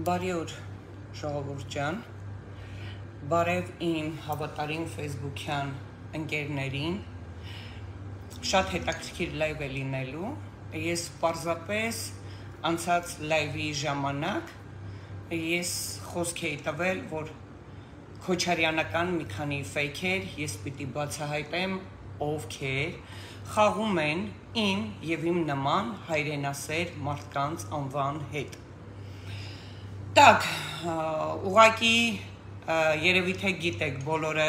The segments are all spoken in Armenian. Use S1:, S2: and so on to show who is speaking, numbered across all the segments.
S1: Բարի օր, ժողովուրդ ջան։ Բարև իմ հավատարիմ Facebook-յան ընկերներին։ Շատ հետաքրքիր լայվ է լինելու։ Ես պարզապես անցած լայվի ժամանակ ես խոսք էի տվել, որ քոչարյանական մի քանի ֆեյքեր ես պիտի բացահայտեմ ովքեր խաղում են իմ եւ իմ նման հայրենասեր մարդկանց անվան հետ Տակ, ուղակի երևի թե գիտեք բոլորը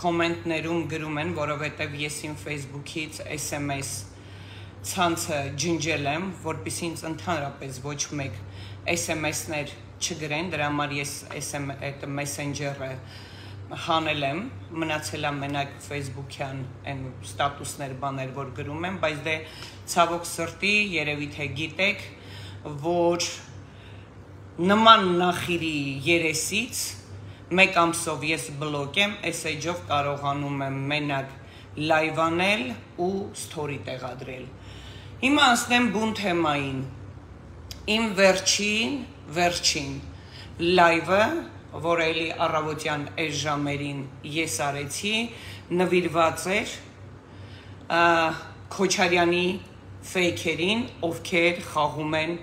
S1: կոմենտներում գրում են, որովհետև ես իմ Facebook-ից SMS ցանցը ջնջել եմ, որպեսզի ինձ ընդհանրապես ոչ մեկ SMS-ներ չգրեն, դրա համար ես SMS այդ Messenger-ը հանել եմ, մնացել եմ մենակ Facebook-յան այն ստատուսներ, բաներ, որ գրում եմ, բայց դե ցավոք սրտի երևի թե գիտեք, որ նման նախիրի երեսից մեկ ամսով ես բլոկ եմ, այս էջով կարողանում եմ մենակ լայվանել ու ստորի տեղադրել։ Հիմա ասնեմ բուն թեմային։ Իմ վերջին, վերջին լայվը, որ էլի առավոտյան այս ժամերին ես արեցի, նվիրված էր Քոչարյանի ֆեյքերին, ովքեր խաղում են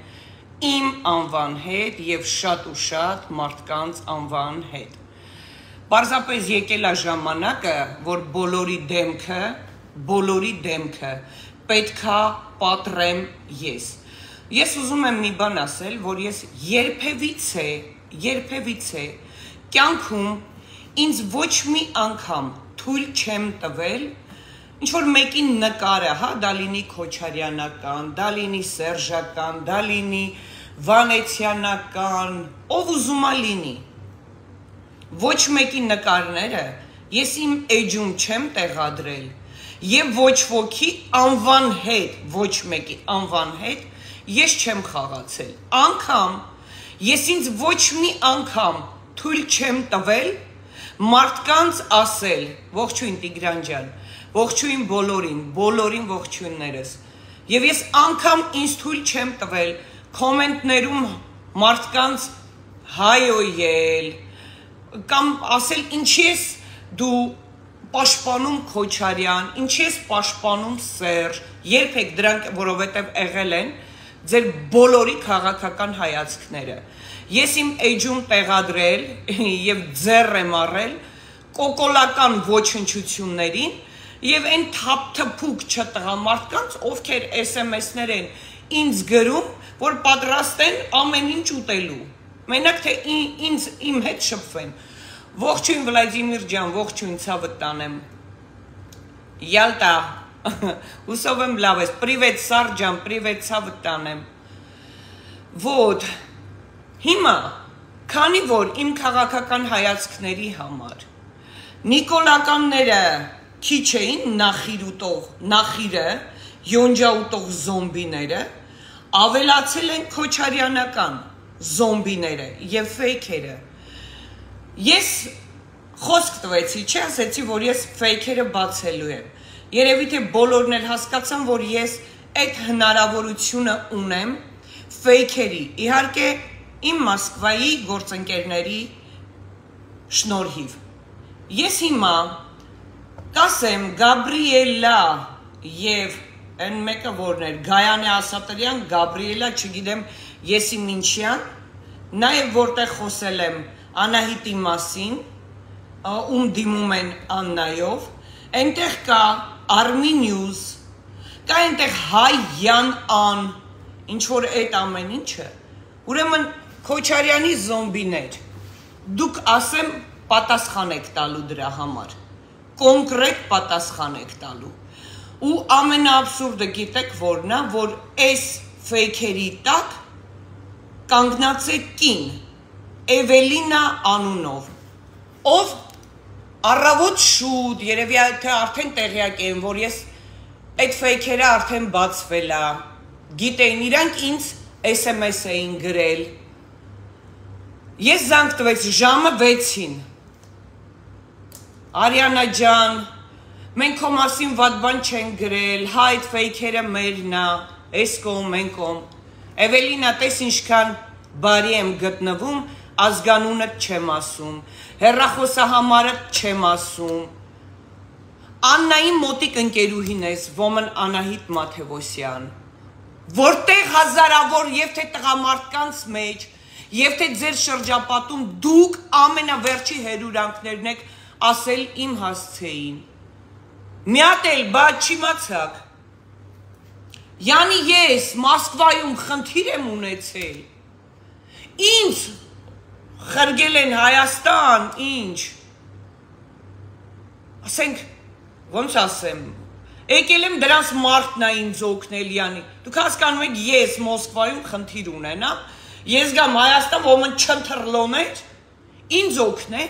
S1: իմ անվան հետ եւ շատ ու շատ մարդկանց անվան հետ։ Պարզապես եկել է ժամանակը, որ բոլորի դեմքը, բոլորի դեմքը պետքա պատրեմ ես։ Ես ուզում եմ մի բան ասել, որ ես երբևիցե, երբևիցե կյանքում ինձ ոչ մի անգամ թույլ չեմ տվել ինչ որ մեկին նկարը, հա, դա լինի Քոչարյանական, դա լինի Սերժական, դա լինի Վանեցյանական, ով ուզում է լինի։ Ոչ մեկի նկարները ես իմ էջում չեմ տեղադրել եւ ոչ ոքի անվան հետ, ոչ մեկի անվան հետ ես չեմ խաղացել։ Անկամ ես ինձ ոչ մի անգամ թույլ չեմ տվել մարդկանց ասել, ողջույն Տիգրան ջան, ողջույն բոլորին, բոլորին ողջույններս։ Եվ ես անգամ ինձ թույլ չեմ տվել կոմենտներում մարդկանց հայոյել կամ ասել ինչի ես դու պաշտպանում Քոչարյան, ինչի ես պաշտպանում Սերժ, երբեք դրանք որովհետև եղել են ձեր բոլորի քաղաքական հայացքները։ Ես իմ էջում տեղադրել եւ ձեռ եմ առել կոկոլական ոչնչություններին եւ այն թափթփուկ չտղամարդկանց, ովքեր SMS-ներ են ինձ գրում, որ պատրաստ են ամեն ինչ ուտելու։ Մենակ թե ինձ իմ հետ շփվեն։ Ողջույն Վլադիմիր ջան, ողջույն ցավը տանեմ։ Յալտա։ Հուսով եմ լավ ես։ Պրիվետ Սար ջան, պրիվետ ցավը տանեմ։ Ոտ։ Հիմա, քանի որ իմ քաղաքական հայացքների համար Նիկոլականները քիչ էին նախիր ուտող, նախիրը, յոնջա ուտող զոմբիները, ավելացել են քոչարյանական զոմբիները եւ ֆեյքերը։ Ես խոսք տվեցի, չի ասեցի, որ ես ֆեյքերը բացելու եմ։ Երևի թե բոլորն էլ հասկացան, որ ես այդ հնարավորությունը ունեմ ֆեյքերի։ Իհարկե իմ Մոսկվայի գործընկերների շնորհիվ։ Ես հիմա կասեմ Գաբրիելա եւ այն մեկը որն էր Գայանե Ասատրյան, Գաբրիելա, չգիտեմ, եսի Մինչյան, նաեւ որտեղ խոսել եմ Անահիտի մասին, ում դիմում են Աննայով, այնտեղ կա Army News, կա այնտեղ Հայյան ան, ինչ որ այդ ամեն ինչը։ Ուրեմն Քոչարյանի զոմբիներ։ Դուք ասեմ պատասխան եք տալու դրա համար կոնկրետ պատասխան եք տալու։ Ու ամենաաբսուրդը գիտեք որն է, որ այս ֆեյքերի տակ կանգնած է կին Էվելինա անունով, ով առավոտ շուտ, երևի թե արդեն տեղյակ են, որ ես այդ ֆեյքերը արդեն բացվել է, գիտեին, իրանք ինձ SMS էին գրել, ես զանգ տվեց ժամը 6-ին, Արիանա ջան, մենք քո մասին վատ բան չենք գրել, հայտ ֆեյքերը մերն է, էս կողմ, մենք կողմ։ Էվելինա, տես ինչքան բարի եմ գտնվում, ազգանունը չեմ ասում, հերրախոսահամարը չեմ ասում։ Աննայի մոտիկ ընկերուհին ես, ոմն Անահիտ Մաթևոսյան, որտեղ հազարավոր եւ թե տղամարդկանց մեջ եւ թե ձեր շրջապատում դուք ամենավերջի հերուրանքներն եք ասել իմ հասցեին։ Մի հատ էլ բա չիմացակ։ Յանի ես Մոսկվայում խնդիր եմ ունեցել Ինչ խրգել են Հայաստան, ինչ։ Ասենք ոնց ասեմ, եկել եմ դրանց մարդն է ինձ օգնել յանի։ Դուք հասկանում եք, ես Մոսկվայում խնդիր ունենամ, ես գամ Հայաստան, ոմն չընթրլոմ էր, ինձ օգնե։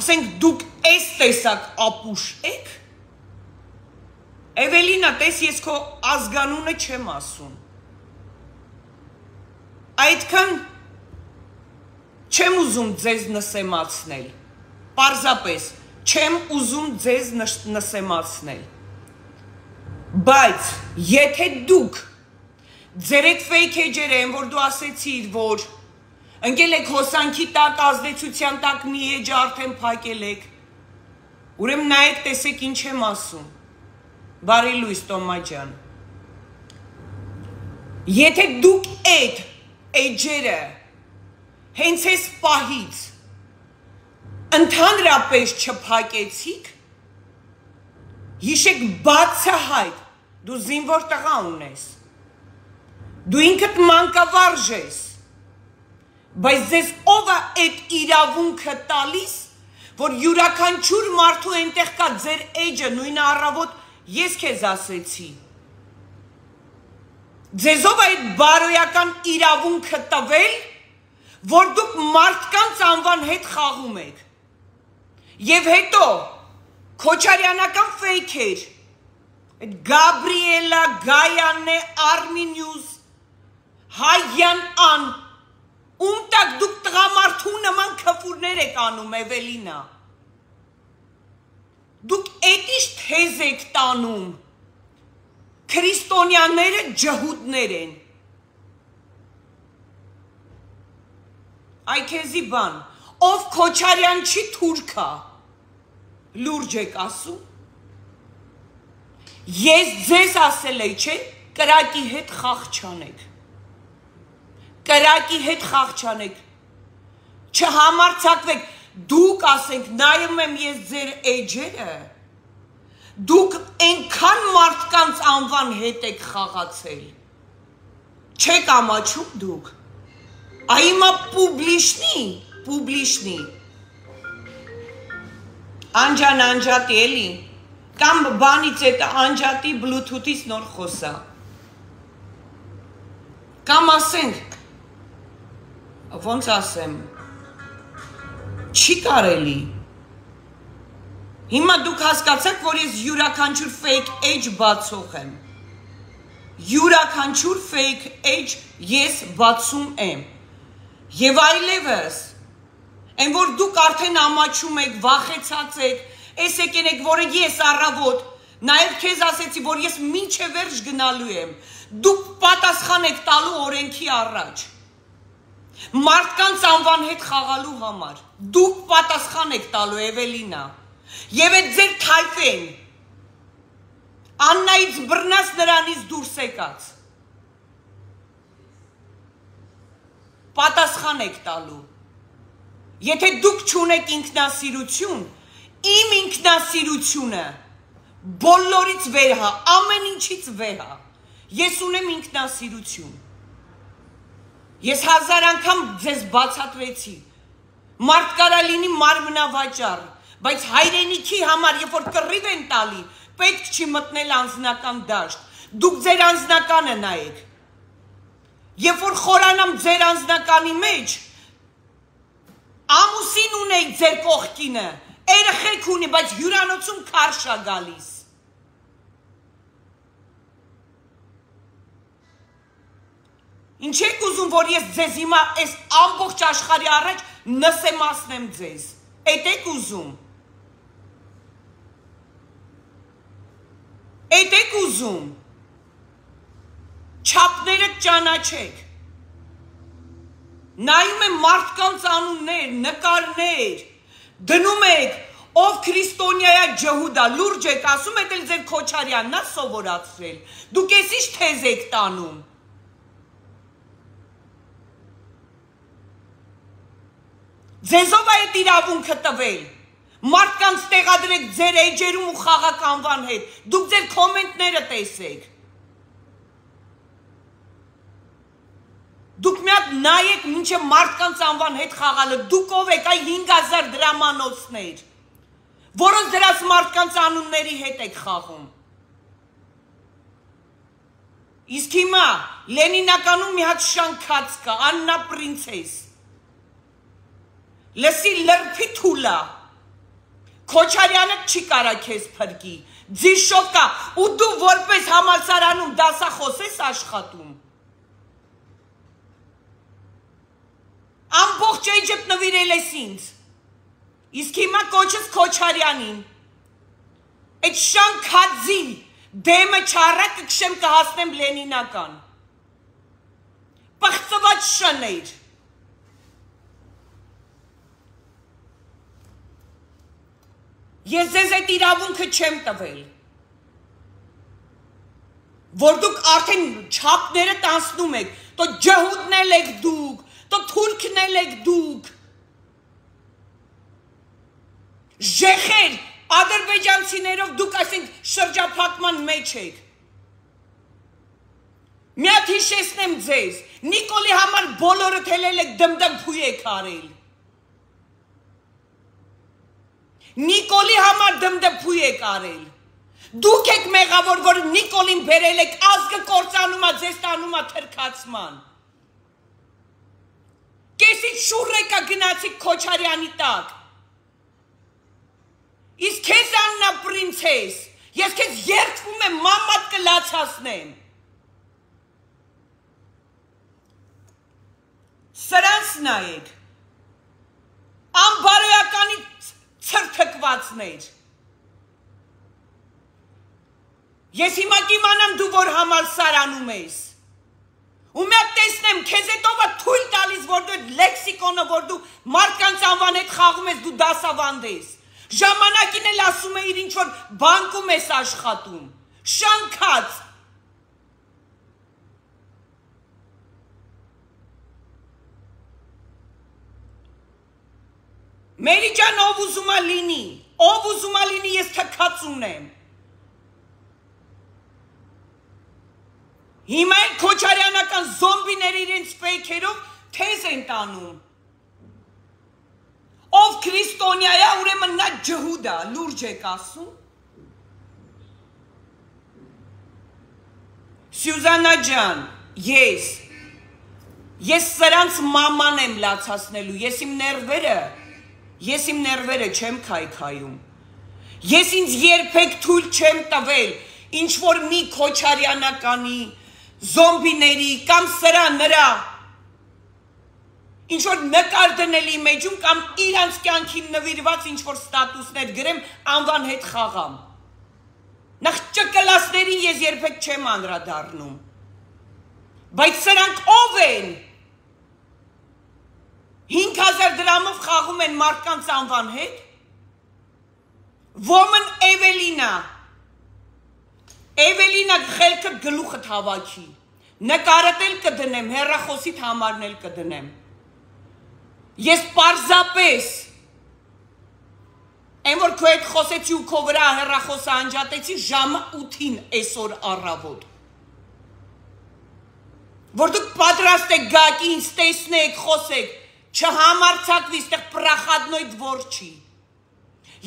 S1: Ասենք դուք այս տեսակ ապուշ եք, Էվելինա, տես ես քո ազգանունը չեմ ասում։ Այդքան չեմ ուզում ձեզ նսեմացնել։ Պարզապես չեմ ուզում ձեզ նսեմացնել։ Բայց եթե դուք ձեր այդ fake են, որ դու ասեցիր, որ ընկել եք հոսանքի տակ, ազդեցության տակ մի էջ արդեն փակել եք, ուրեմն նայեք, տեսեք ինչ եմ ասում Բարի լույս Տոմա ջան։ Եթե դուք այդ էջերը հենց այս պահից ընդհանրապես չփակեցիք, հիշեք բացահայտ դու զինվոր տղա ունես։ Դու ինքդ մանկավարժ ես։ Բայց ձեզ ով է այդ իրավունքը տալիս, որ յուրաքանչյուր մարդու այնտեղ կա ձեր էջը նույն առավոտ Ես քեզ ասեցի։ Ձեզով այդ բարոյական իրավունքը տվել, որ դուք մարդկանց անվան հետ խաղում եք։ Եվ հետո Քոչարյանական ֆեյքեր այդ Գաբրիելա Գայանե Արմինյուս Հայյան ան ում տակ դուք տղամարդու նման քֆուրներ եք անում Էվելինա Դուք էտիշ թեզ եք տանում։ Քրիստոնյաները ջհուդներ են։ Այ քեզի բան, ով Քոչարյան չի թուրքա։ Լուրջ եք ասում։ Ես ձեզ ասել եմ, չէ, կրակի հետ խաղ չանեք։ Կրակի հետ խաղ չանեք։ Չհամարցակվեք դուք ասենք նայում եմ ես ձեր էջերը դուք այնքան մարդկանց անվան հետ եք խաղացել չեք ամաչում դուք այմա պուբլիշնի պուբլիշնի անջան անջատի էլի կամ բանից այդ անջատի բլութութից նոր խոսա կամ ասենք ոնց ասեմ չի կարելի։ Հիմա դուք հասկացաք, որ ես յուրաքանչյուր fake age բացող եմ։ Յուրաքանչյուր fake age ես բացում եմ։ Եվ այլևս, այն որ դուք արդեն ամաչում եք, վախեցած եք, էս եկեն եք, որ ես առավոտ, նաև քեզ ասեցի, որ ես մինչև վերջ գնալու եմ։ Դուք պատասխան եք տալու օրենքի առաջ մարդկանց անվան հետ խաղալու համար։ Դուք պատասխան եք տալու Էվելինա։ Եվ այդ ձեր թայֆեն Աննայից բռնած նրանից դուրս եկած։ Պատասխան եք տալու։ Եթե դուք չունեք ինքնասիրություն, իմ ինքնասիրությունը բոլորից վեր հա, ամեն ինչից վեր հա։ Ես ունեմ ինքնասիրություն։ Ես հազար անգամ ձեզ բացատրեցի։ Մարդ կարա լինի մարմնավաճառ, բայց հայրենիքի համար, երբ որ կռիվ են տալի, պետք չի մտնել անձնական դաշտ։ Դուք ձեր անձնականը նայեք։ Երբ որ խորանամ ձեր անձնականի մեջ, ամուսին ունեք ձեր կողքինը, երեխեք ունի, բայց հյուրանոցում քարշա գալիս։ Ինչ եք ուզում, որ ես ձեզ հիմա այս ամբողջ աշխարհի առաջ նսեմացնեմ ձեզ։ Էդ եք ուզում։ Էդ եք ուզում։ Չափները ճանաչեք։ Նայում եմ մարդկանց անուններ, նկարներ, դնում եք ով քրիստոնյա ջհուդա լուրջ եք ասում եք էլ ձեր քոչարյանն է սովորացրել դուք էս ինչ թեզ եք տանում Ձեզով է այդ իրավունքը տվել։ Մարդկանց տեղադրեք ձեր էջերում ու խաղականվան հետ։ Դուք ձեր կոմենտները տեսեք։ Դուք մի հատ նայեք մինչև մարդկանց անվան հետ խաղալը։ Դուք ով եք այ 5000 դրամանոցներ, որոնց դրած մարդկանց անունների հետ եք խաղում։ Իսկ հիմա Լենինականում մի հատ շանքած կա, Աննա պրինցես Լսի լրփի թուլա։ Քոչարյանը չի կարա քեզ փրկի։ Ձիշով կա ու դու որպես համալսարանում դասախոս ես աշխատում։ Ամբողջ էջդ նվիրել ես ինձ։ Իսկ հիմա կոչես Քոչարյանին։ Այդ շանքածի դեմը չառա կքշեմ կհասնեմ Լենինական։ Պղծված շներ։ Ես ձեզ այդ իրավունքը չեմ տվել։ Որ դուք արդեն չափները տանցնում եք, તો ջհուդնել եք դուք, તો թուրքնել եք դուք։ Ժեխեր ադրբեջանցիներով դուք այսինք շրջափակման մեջ եք։ Մի հատ հիշեցնեմ ձեզ, Նիկոլի համար բոլորը թելել եք դմդմ փույ եք արել։ Նիկոլի համար դմդփույ եք արել։ Դուք եք մեղավոր, որ Նիկոլին բերել եք ազգը կործանում է, ձեզ տանում է թրքացման։ Կեսից շուռ եկա գնացիք Քոչարյանի տակ։ Իսկ քեզ Աննա պրինցես, ես քեզ երդվում եմ մամատ կլացացնեմ։ Սրանց նայեք։ Անբարոյականի ցրթկվածներ։ Ես հիմա կիմանամ դու որ համալսարանում ես։ Ու հատ տեսնեմ, քեզ հետովա թույլ տալիս, որ դու լեքսիկոնը, որ դու մարդկանց անվան հետ խաղում ես, դու դասավանդ ես։ Ժամանակին էլ ասում է իր ինչ որ բանկում ես աշխատում։ Շանքած, Մերի ջան ով ուզում է լինի, ով ուզում է լինի, ես թքած ունեմ։ Հիմա էլ քոչարյանական զոմբիները իրենց ֆեյքերով թեզ են տանում։ Ով քրիստոնյա է, ուրեմն նա ջհուդա, լուրջ եք ասում։ Սյուզանա ջան, ես ես սրանց մաման եմ լացացնելու, ես իմ ներվերը Ես իմ ներվերը չեմ քայքայում։ Ես ինձ երբեք թույլ չեմ տվել ինչ որ մի քոչարյանականի զոմբիների կամ սրա նրա ինչ որ նկար դնելի մեջում կամ իրանց կյանքին նվիրված ինչ որ ստատուսներ գրեմ անվան հետ խաղամ։ Նախ ճկլասներին ես երբեք չեմ անդրադառնում։ Բայց սրանք ով են 5000 դրամով խաղում են մարդկանց անվան հետ։ Woman Evelina Evelina խելքը գլուխը թավաքի։ Նկարատել կդնեմ, հերախոսիդ համարնել կդնեմ։ Ես պարզապես Այն որ քո հետ խոսեցի ու քո վրա հերախոսը անջատեցի ժամը 8-ին այսօր առավոտ։ Որ դուք պատրաստ եք գաք ինձ տեսնեք, խոսեք, չհամարցակվի, ստեղ պրախադնոյ դվոր չի։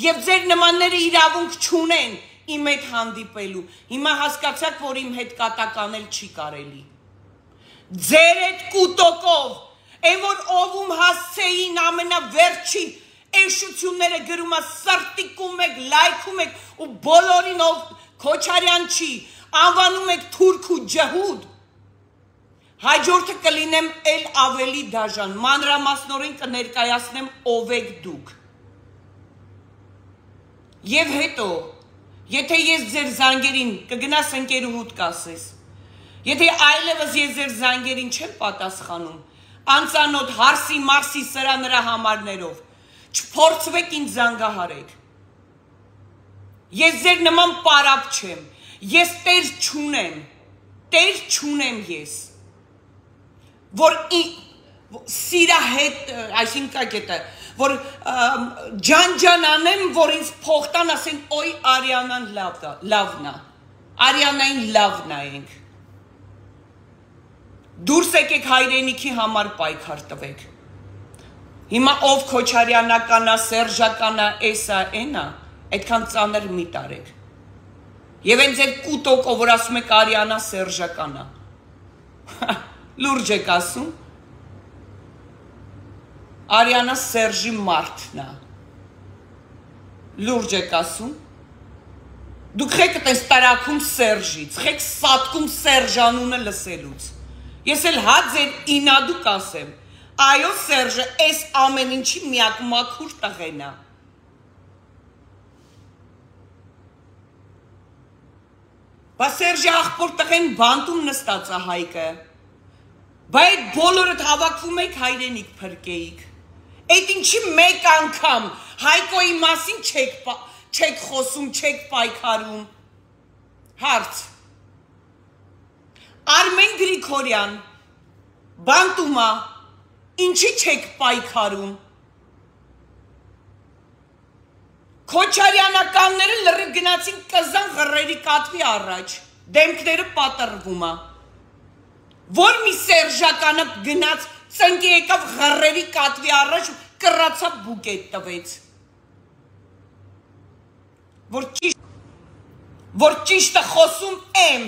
S1: Եվ ձեր նմանները իրավունք չունեն իմ հետ հանդիպելու։ Հիմա հասկացաք, որ իմ հետ կատականել չի կարելի։ Ձեր հետ կուտոկով, այն որ օվում հասցեին ամենավերջին էշությունները գրում է սրտիկում եք, լայքում եք ու բոլորին ով Քոչարյան չի, անվանում եք թուրք ու ջհուդ, Հաջորդը կլինեմ էլ ավելի դաժան, մանրամասնորեն կներկայացնեմ ով եք դուք։ Եվ հետո, եթե ես ձեր զանգերին կգնաս ընկերուհուդ կասես, Եթե այլևս ես ձեր զանգերին չեմ պատասխանում, անծանոթ հարսի մարսի սրա նրա համարներով, չփորձվեք ինձ զանգահարեք։ Ես ձեր նման պարապ չեմ, ես տեր չունեմ, տեր չունեմ ես, որ սիրա հետ, այսինքն կետը, որ ջան-ջան անեմ, որ ինձ փոխտան ասեն, օй Արիանան լավն է, Արիանային լավն ենք։ Դուրս եկեք հայրենիքի համար պայքար տվեք։ Հիմա ով Քոչարյանականա, Սերժականա, էսա, այնա, այդքան ծանր մի տարեք։ Եվ այն ձեր կուտոկով, որ ասում եք Արիանա Սերժականա։ Լուրջ եք ասում։ Արիանա Սերժի մարդն է։ Լուրջ եք ասում։ Դուք եք այտենց տարակում Սերժից, եք սատկում Սերժ անունը լսելուց։ Ես էլ հա ձեր ինադուկ ասեմ։ Այո, Սերժը այս ամեն ինչի միակ մաքուր տղեն է։ Բա Սերժի աղբոր տղեն բանտում նստած է հայկը։ Բա այդ բոլորդ հավաքվում եք հայրենիք փրկեիք։ Այդ ինչի մեկ անգամ Հայկոյի մասին չեք չեք խոսում, չեք պայքարում։ Հարց։ Արմեն Գրիգորյան, Բանտումա, ինչի չեք պայքարում։ Քոչարյանականները լրիվ գնացին կզան ղռերի կատվի առաջ, դեմքները պատրվում է։ Որ մի սերժականը գնաց ծնկի եկավ ղռերի կատվի առաջ, կռացավ բուկետ տվեց որ ճիշտ որ ճիշտը խոսում եմ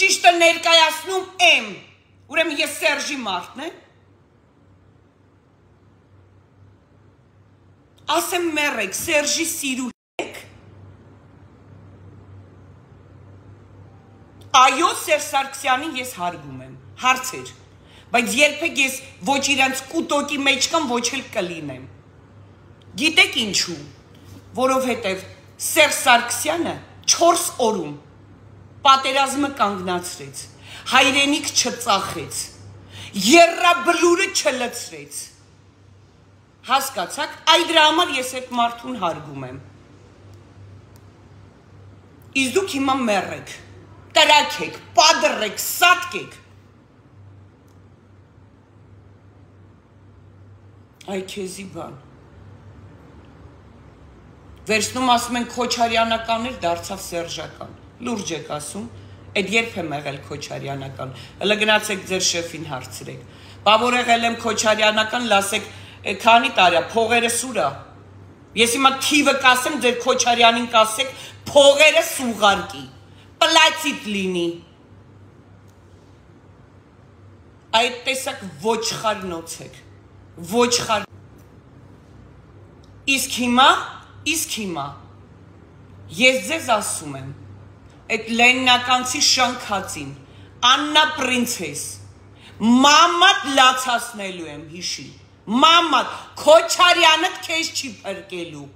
S1: ճիշտը ներկայացնում եմ ուրեմն ես Սերժի մարդն եմ ասեմ մերեք Սերժի սիրու եք այո Սերժ Սարգսյանին ես հարգում եմ հարցեր բայց երբեք ես ոչ իրանց կուտոկի մեջ կամ ոչ էլ կլինեմ գիտեք ինչու որովհետև Սերժ Սարգսյանը 4 օրում պատերազմը կանգնացրեց, հայրենիք չծախեց, երրաբլուրը չլցրեց։ Հասկացաք, այ դրա համար ես այդ մարդուն հարգում եմ։ Իսկ դուք հիմա մեռեք, տրաքեք, падրեք, սատկեք։ Այ քեզի բան։ Վերցնում ասում են Քոչարյանական էր դարձավ Սերժական։ Լուրջ եք ասում։ Այդ երբ եմ եղել Քոչարյանական։ Հələ գնացեք ձեր շեֆին հարցրեք։ Բա որ եղել եմ Քոչարյանական, լասեք, քանի տարիա փողերը սուրա։ Ես հիմա թիվը կասեմ, ձեր Քոչարյանին կասեք, փողերը սուղարկի։ Պլացիտ լինի։ Այդ տեսակ ոչխարնոց եք։ Ոչխար Իսկ հիմա Իսկ հիմա ես ձեզ ասում եմ, այդ լեննականցի շանքածին, Աննա պրինցես, մամատ լացասնելու եմ հիշի, մամատ, Քոչարյանդ քեզ չի փրկելու,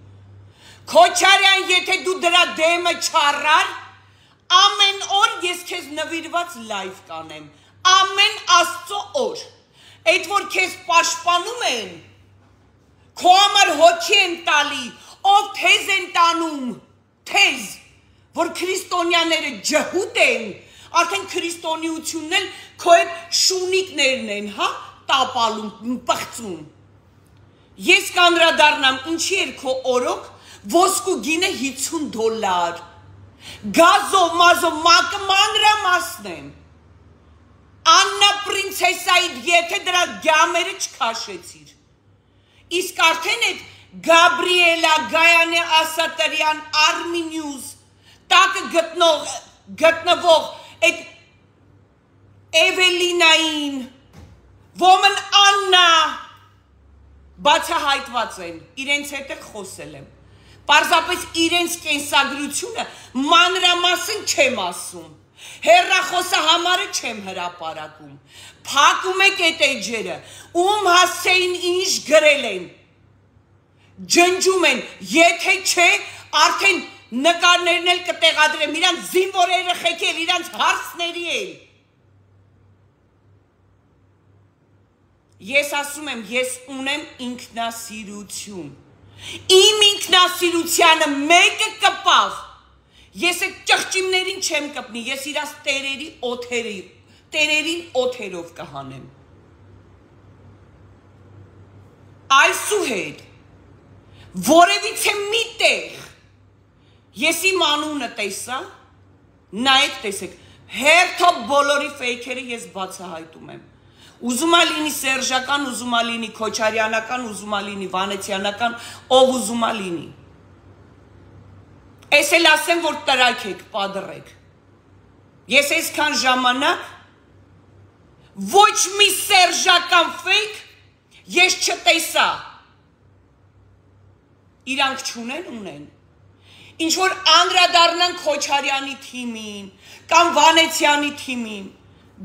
S1: Քոչարյան, եթե դու դրա դեմը չառար, ամեն օր ես քեզ նվիրված լայվ կանեմ, ամեն աստծո օր, այդ որ քեզ պաշտպանում են, քո համար հոգի են տալի, ով թեզ են տանում, թեզ, որ քրիստոնյաները ջհուտ են, արդեն քրիստոնեությունն էլ քո այդ շունիկներն են, հա, տապալում, պղծում։ Ես կանրադառնամ, ինչի էր քո օրոք ոսկու գինը 50 դոլար։ Գազով, մազով, մակը մանրամասնեմ։ Աննա պրինցեսայի եթե դրա գամերը չքաշեցիր։ Իսկ արդեն այդ Գաբրիելա Գայանե Ասատրյան Army-News տակը գտնող գտնվող այդ Էվելինային Woman Anna բացահայտված են իրենց հետ էլ խոսել եմ Պարզապես իրենց կենսագրությունը մանրամասն չեմ ասում Հերրախոսը համարը չեմ հրապարակում Փակում եք այդ էջերը ում հասցեին ինչ գրել են ջնջում են, եթե չէ, արդեն նկարներն էլ կտեղադրեմ, իրանց զինվոր երեխեք էլ, իրանց հարցների էլ։ Ես ասում եմ, ես ունեմ ինքնասիրություն։ Իմ ինքնասիրությանը մեկը կպավ։ Ես այդ ճղճիմներին չեմ կպնի, ես իրաց տերերի օթերի, տերերին օթերով կհանեմ։ Այսուհետ որևիցե մի տեղ ես իմ անունը տեսա, նայեք տեսեք, հերթը բոլորի ֆեյքերը ես բացահայտում եմ։ Ուզում է լինի Սերժական, ուզում է լինի Քոչարյանական, ուզում է լինի Վանեցյանական, ով ուզում է լինի։ Էս էլ ասեմ, որ տրակ եք, падրեք։ Ես այսքան ժամանակ ոչ մի Սերժական ֆեյք ես չտեսա։ Իրանք չունեն, ունեն։ Ինչ որ անդրադառնան Քոչարյանի թիմին կամ Վանեցյանի թիմին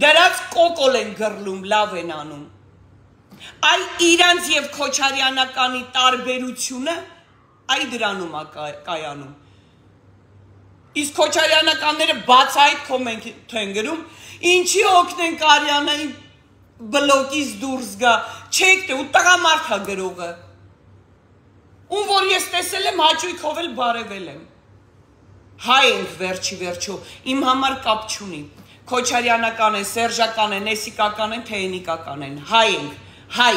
S1: դրանց կոկոլ են գրլում, լավ են անում։ Այ իրանց եւ Քոչարյանականի տարբերությունը այ դրանում է կայանում։ Իսկ Քոչարյանականները բացայտ կոմենտ են գրում, ինչի օգնեն Կարյանային բլոկից դուրս գա, չեք թե ու տղամարդ է գրողը։ Ում որ ես տեսել եմ հաճույքով էլ բարևել եմ։ Հայ ենք վերջի վերջո, իմ համար կապ չունի։ Քոչարյանական են, Սերժական են, Էսիկական են, Թեյնիկական են։ Հայ ենք, հայ։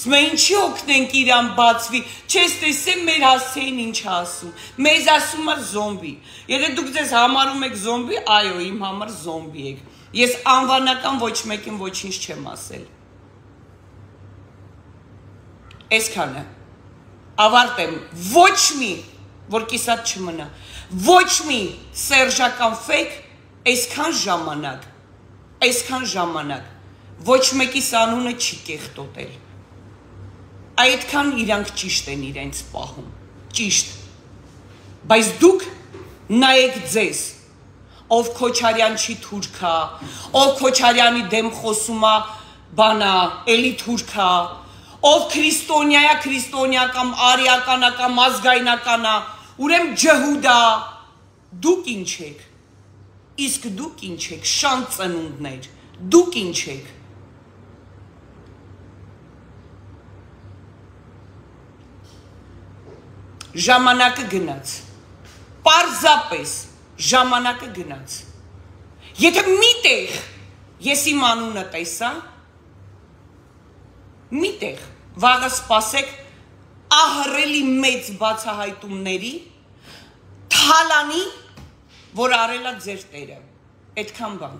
S1: Սմե ինչի օգնենք իրան բացվի։ Չես տեսել մեր հասցեին ինչ ասում։ Մեզ ասում է զոմբի։ Եթե դուք ձեզ համարում եք զոմբի, այո, իմ համար զոմբի եք։ Ես անվանական ոչ մեկին ոչինչ չեմ ասել։ Այսքանը։ Ավարտեմ։ Ոչ մի, որ կիսատ չմնա։ Ոչ մի սերժական ֆեյք այսքան ժամանակ, այսքան ժամանակ ոչ մեկի սանունը չի կեղտոտել։ Այդքան իրանք ճիշտ են իրենց պահում։ Ճիշտ։ Բայց դուք նայեք ձեզ ով Քոչարյան չի թուրքա, ով Քոչարյանի դեմ խոսում է բանա, էլի թուրքա, ով քրիստոնյա, քրիստոնյա կամ արիական կամ ազգայնական է, ուրեմ ջհուդա, դուք ինչ եք։ Իսկ դուք ինչ եք, շան ծնունդներ, դուք ինչ եք։ Ժամանակը գնաց։ Պարզապես ժամանակը գնաց։ Եթե միտեղ ես իմ անունը տեսա, միտեղ վաղը սпасեք ահռելի մեծ բացահայտումների, թալանի որ արելա ձեր տերը։ Այդքան բան։